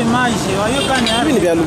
imagem, aí o canhão.